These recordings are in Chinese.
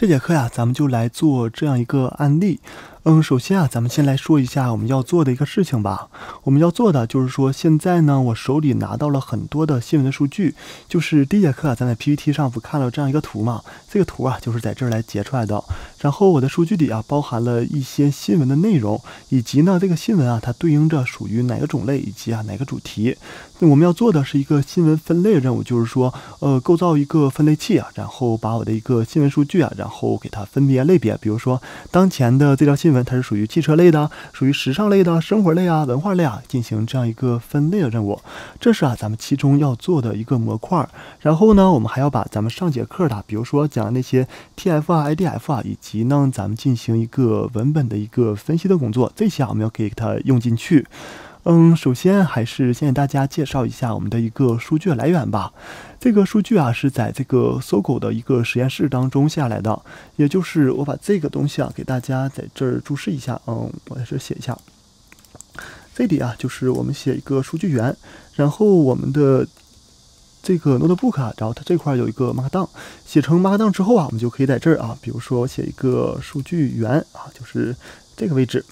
这节课呀，咱们就来做这样一个案例。嗯，首先啊，咱们先来说一下我们要做的一个事情吧。我们要做的就是说，现在呢，我手里拿到了很多的新闻的数据。就是第一节课啊，咱在 PPT 上不看了这样一个图嘛？这个图啊，就是在这儿来截出来的。然后我的数据里啊，包含了一些新闻的内容，以及呢，这个新闻啊，它对应着属于哪个种类，以及啊哪个主题。那我们要做的是一个新闻分类任务，就是说，呃，构造一个分类器啊，然后把我的一个新闻数据啊，然后给它分别类别。比如说，当前的这条新闻。它是属于汽车类的，属于时尚类的，生活类啊，文化类啊，进行这样一个分类的任务，这是啊咱们其中要做的一个模块。然后呢，我们还要把咱们上节课的，比如说讲那些 TF 啊、IDF 啊，以及呢咱们进行一个文本的一个分析的工作，这些啊我们要给它用进去。嗯，首先还是先给大家介绍一下我们的一个数据来源吧。这个数据啊是在这个搜狗的一个实验室当中下来的，也就是我把这个东西啊给大家在这儿注释一下。嗯，我在这写一下。这里啊就是我们写一个数据源，然后我们的这个 notebook 啊，然后它这块有一个 markdown，写成 markdown 之后啊，我们就可以在这儿啊，比如说写一个数据源啊，就是这个位置。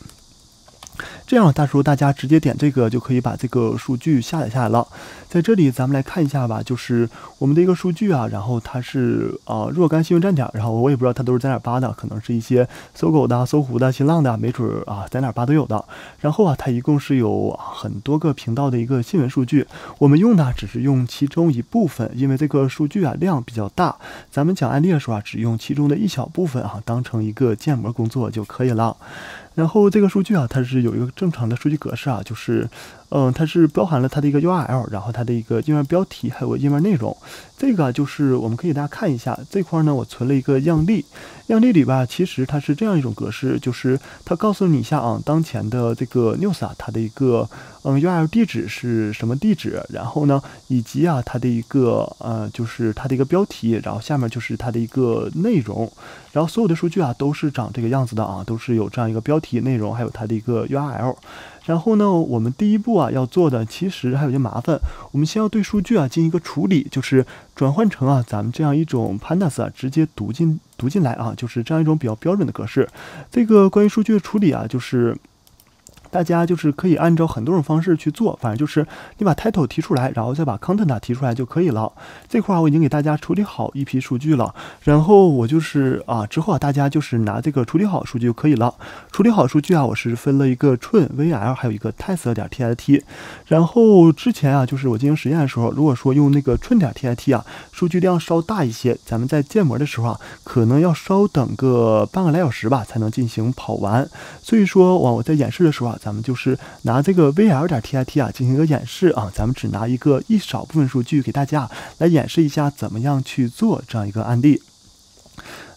这样，到时候大家直接点这个就可以把这个数据下载下来了。在这里，咱们来看一下吧，就是我们的一个数据啊，然后它是啊若干新闻站点，然后我也不知道它都是在哪扒的，可能是一些搜狗的、搜狐的、新浪的，没准啊在哪扒都有的。然后啊，它一共是有很多个频道的一个新闻数据，我们用的只是用其中一部分，因为这个数据啊量比较大，咱们讲案例的时候啊，只用其中的一小部分啊，当成一个建模工作就可以了。然后这个数据啊，它是有一个正常的数据格式啊，就是，嗯，它是包含了它的一个 URL，然后它的一个页面标题，还有个页面内容。这个就是我们可以大家看一下，这块呢，我存了一个样例，样例里吧，其实它是这样一种格式，就是它告诉你一下啊，当前的这个 news 啊，它的一个嗯 URL 地址是什么地址，然后呢，以及啊它的一个呃就是它的一个标题，然后下面就是它的一个内容，然后所有的数据啊都是长这个样子的啊，都是有这样一个标题、内容，还有它的一个 URL。然后呢，我们第一步啊要做的其实还有些麻烦，我们先要对数据啊进行一个处理，就是转换成啊咱们这样一种 pandas 啊直接读进读进来啊，就是这样一种比较标准的格式。这个关于数据的处理啊，就是。大家就是可以按照很多种方式去做，反正就是你把 title 提出来，然后再把 content 提出来就可以了。这块儿我已经给大家处理好一批数据了，然后我就是啊，之后啊大家就是拿这个处理好数据就可以了。处理好数据啊，我是分了一个 trun vl，还有一个 test 点 tit。然后之前啊，就是我进行实验的时候，如果说用那个 tun 点 tit 啊，数据量稍大一些，咱们在建模的时候啊，可能要稍等个半个来小时吧，才能进行跑完。所以说，我我在演示的时候啊。咱们就是拿这个 vl 点 tit 啊进行一个演示啊，咱们只拿一个一少部分数据给大家来演示一下怎么样去做这样一个案例。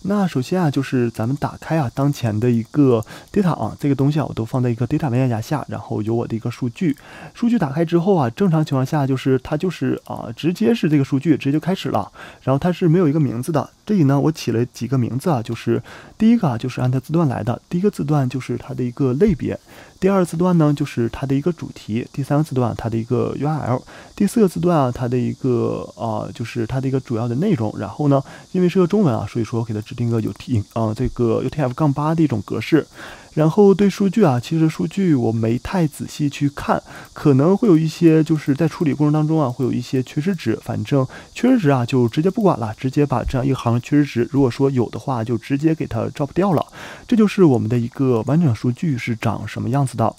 那首先啊，就是咱们打开啊当前的一个 data 啊，这个东西啊我都放在一个 data 文件夹下，然后有我的一个数据。数据打开之后啊，正常情况下就是它就是啊直接是这个数据直接就开始了，然后它是没有一个名字的。这里呢我起了几个名字啊，就是第一个啊就是按它字段来的，第一个字段就是它的一个类别。第二字段呢，就是它的一个主题；第三个字段，它的一个 URL；第四个字段啊，它的一个啊，就是它的一个主要的内容。然后呢，因为是个中文啊，所以说我给它指定个 UT 啊，这个 UTF 杠八的一种格式。然后对数据啊，其实数据我没太仔细去看，可能会有一些就是在处理过程当中啊，会有一些缺失值。反正缺失值啊，就直接不管了，直接把这样一行缺失值，如果说有的话，就直接给它 drop 掉了。这就是我们的一个完整数据是长什么样子的。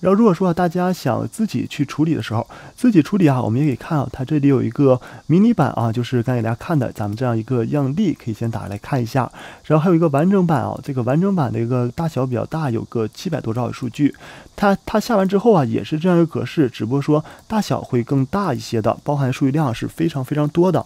然后，如果说啊大家想自己去处理的时候，自己处理啊，我们也可以看啊，它这里有一个迷你版啊，就是刚给大家看的咱们这样一个样例，可以先打开来看一下。然后还有一个完整版啊，这个完整版的一个大小比较大，有个七百多兆的数据。它它下完之后啊，也是这样一个格式，只不过说大小会更大一些的，包含数据量是非常非常多的。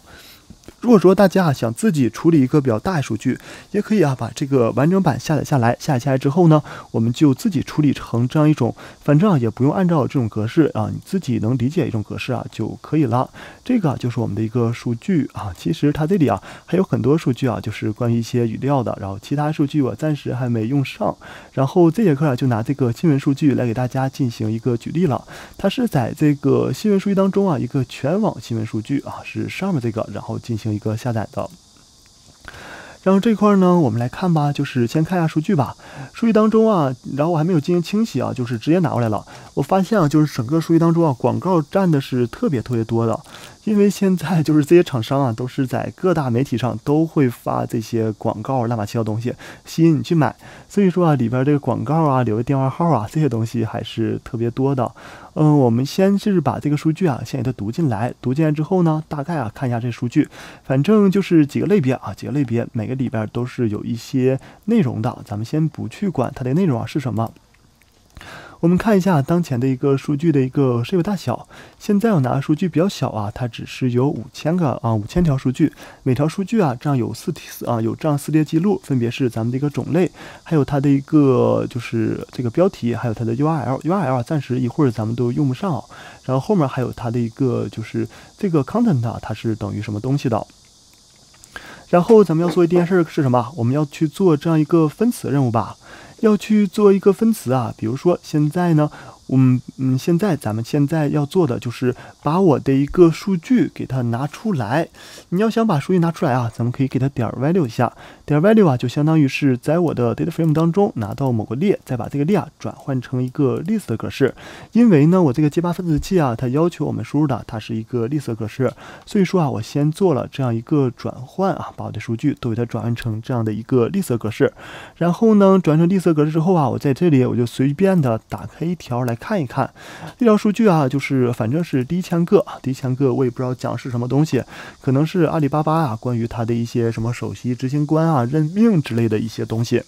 如果说大家啊想自己处理一个比较大的数据，也可以啊把这个完整版下载下来。下载下来之后呢，我们就自己处理成这样一种，反正啊也不用按照这种格式啊，你自己能理解一种格式啊就可以了。这个就是我们的一个数据啊。其实它这里啊还有很多数据啊，就是关于一些语料的。然后其他数据我暂时还没用上。然后这节课啊就拿这个新闻数据来给大家进行一个举例了。它是在这个新闻数据当中啊一个全网新闻数据啊是上面这个，然后进行。一个下载的，然后这块呢，我们来看吧，就是先看一下数据吧。数据当中啊，然后我还没有进行清洗啊，就是直接拿过来了。我发现啊，就是整个数据当中啊，广告占的是特别特别多的。因为现在就是这些厂商啊，都是在各大媒体上都会发这些广告、乱码七糟东西，吸引你去买。所以说啊，里边这个广告啊，留的电话号啊，这些东西还是特别多的。嗯，我们先是把这个数据啊，先给它读进来。读进来之后呢，大概啊看一下这数据，反正就是几个类别啊，几个类别，每个里边都是有一些内容的。咱们先不去管它的内容啊是什么。我们看一下当前的一个数据的一个设备大小。现在我拿的数据比较小啊，它只是有五千个啊，五千条数据，每条数据啊这样有四四啊，有这样四列记录，分别是咱们的一个种类，还有它的一个就是这个标题，还有它的 URL。URL 暂时一会儿咱们都用不上。然后后面还有它的一个就是这个 content，啊它是等于什么东西的。然后咱们要做一件事是什么？我们要去做这样一个分词任务吧。要去做一个分词啊，比如说现在呢。嗯嗯，现在咱们现在要做的就是把我的一个数据给它拿出来。你要想把数据拿出来啊，咱们可以给它点 value 一下，点 value 啊，就相当于是在我的 data frame 当中拿到某个列，再把这个列啊转换成一个 list 的格式。因为呢，我这个街霸分子器啊，它要求我们输入的它是一个 list 格式，所以说啊，我先做了这样一个转换啊，把我的数据都给它转换成这样的一个 list 格式。然后呢，转成 list 格式之后啊，我在这里我就随便的打开一条来。看一看这条数据啊，就是反正是第一千个，第一千个我也不知道讲是什么东西，可能是阿里巴巴啊，关于它的一些什么首席执行官啊任命之类的一些东西。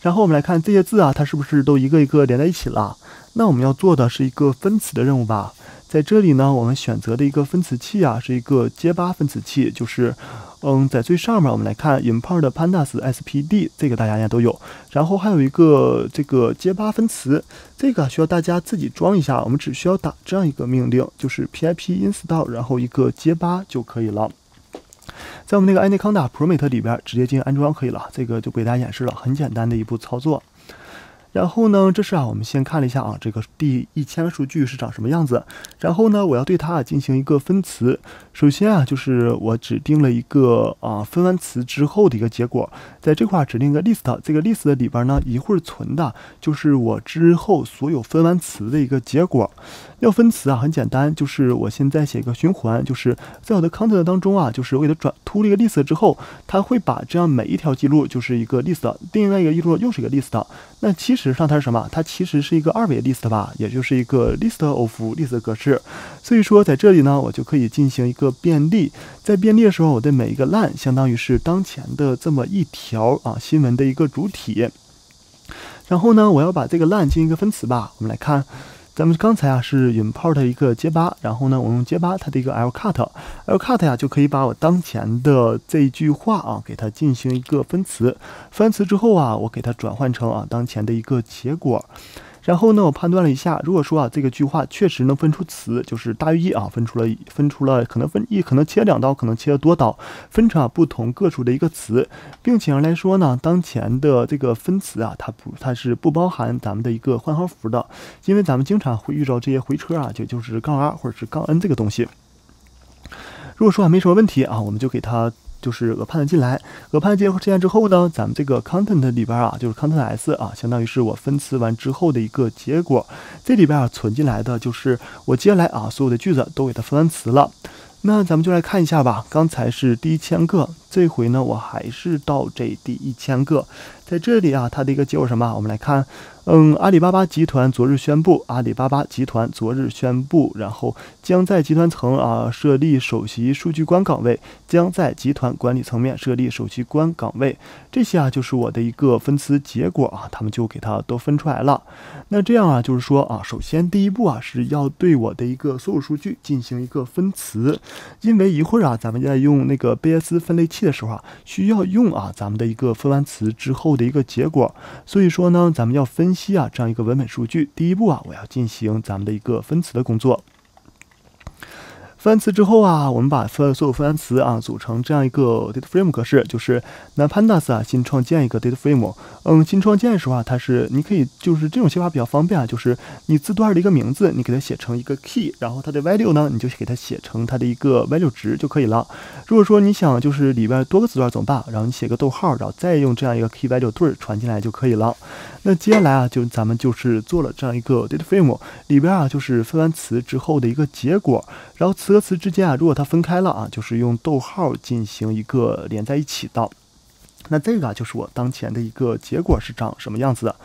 然后我们来看这些字啊，它是不是都一个一个连在一起了？那我们要做的是一个分词的任务吧。在这里呢，我们选择的一个分词器啊，是一个结巴分词器，就是，嗯，在最上面我们来看 import pandas spd，这个大家应该都有。然后还有一个这个结巴分词，这个需要大家自己装一下，我们只需要打这样一个命令，就是 pip install，然后一个结巴就可以了。在我们那个 Anaconda Prompt 里边直接进行安装可以了，这个就不给大家演示了，很简单的一步操作。然后呢，这是啊，我们先看了一下啊，这个第一千个数据是长什么样子。然后呢，我要对它进行一个分词。首先啊，就是我指定了一个啊，分完词之后的一个结果，在这块指定一个 list，这个 list 里边呢，一会儿存的就是我之后所有分完词的一个结果。要分词啊，很简单，就是我现在写一个循环，就是在我的 content 当中啊，就是我给它转突了一个 list 之后，它会把这样每一条记录就是一个 list，另外一个记录又是一个 list。那其实实际上它是什么？它其实是一个二维 list 吧，也就是一个 list of list 格式。所以说在这里呢，我就可以进行一个便利，在便利的时候，我的每一个 line 相当于是当前的这么一条啊新闻的一个主体。然后呢，我要把这个 line 进行一个分词吧，我们来看。咱们刚才啊是 import 一个结巴，然后呢，我用结巴它的一个 l cut，l cut 呀就可以把我当前的这一句话啊给它进行一个分词，分词之后啊，我给它转换成啊当前的一个结果。然后呢，我判断了一下，如果说啊这个句话确实能分出词，就是大于一啊，分出了分出了可能分一，可能切两刀，可能切了多刀，分成啊不同个数的一个词，并且上来说呢，当前的这个分词啊，它不它是不包含咱们的一个换号符的，因为咱们经常会遇到这些回车啊，就就是杠 r 或者是杠 n 这个东西。如果说啊没什么问题啊，我们就给它。就是俄判的进来，俄判进进来之后呢，咱们这个 content 里边啊，就是 content s 啊，相当于是我分词完之后的一个结果。这里边啊存进来的就是我接下来啊所有的句子都给它分完词了。那咱们就来看一下吧。刚才是第一千个，这回呢我还是到这第一千个。在这里啊，它的一个结果什么？我们来看。嗯，阿里巴巴集团昨日宣布，阿里巴巴集团昨日宣布，然后将在集团层啊设立首席数据官岗位，将在集团管理层面设立首席官岗位。这些啊就是我的一个分词结果啊，他们就给它都分出来了。那这样啊，就是说啊，首先第一步啊是要对我的一个所有数据进行一个分词，因为一会儿啊咱们在用那个贝叶斯分类器的时候啊，需要用啊咱们的一个分完词之后的一个结果，所以说呢，咱们要分析。期啊，这样一个文本数据，第一步啊，我要进行咱们的一个分词的工作。分词之后啊，我们把分所有分词啊组成这样一个 data frame 格式，就是 pandas 啊新创建一个 data frame。嗯，新创建的时候啊，它是你可以就是这种写法比较方便啊，就是你字段的一个名字，你给它写成一个 key，然后它的 value 呢，你就给它写成它的一个 value 值就可以了。如果说你想就是里边多个字段怎么办？然后你写个逗号，然后再用这样一个 key value 对传进来就可以了。那接下来啊，就咱们就是做了这样一个 data frame 里边啊，就是分完词之后的一个结果，然后歌词之间啊，如果它分开了啊，就是用逗号进行一个连在一起的。那这个啊，就是我当前的一个结果是长什么样子的。